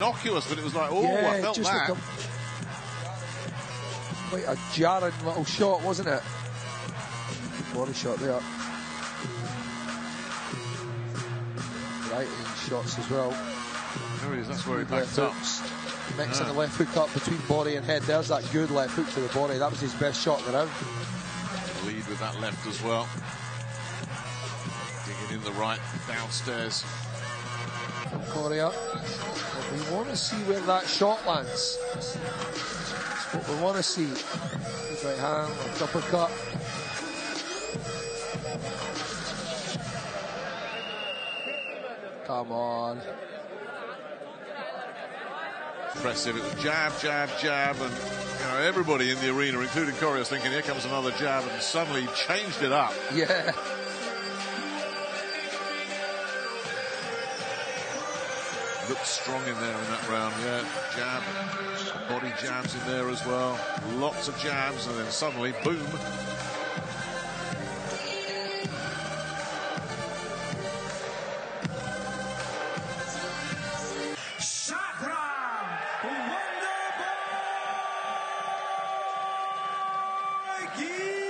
innocuous, but it was like, oh, yeah, I felt just that. Like a, quite a jarring little oh, shot, wasn't it? Good body shot there. Right in shots as well. There he is, that's where he backed up. Mixing Yeah. the left hook up between body and head. There's that good left hook to the body. That was his best shot of the round. Lead with that left as well. Digging in the right downstairs. Korea. But we want to see where that shot lands. That's what we want to see. Right hand, left uppercut. Come on. Impressive. It was jab, jab, jab, and you know everybody in the arena, including Corey, was thinking, "Here comes another jab," and suddenly changed it up. Yeah. Looked strong in there in that round. Yeah, jab, body jabs in there as well. Lots of jabs, and then suddenly, boom. Wonderboy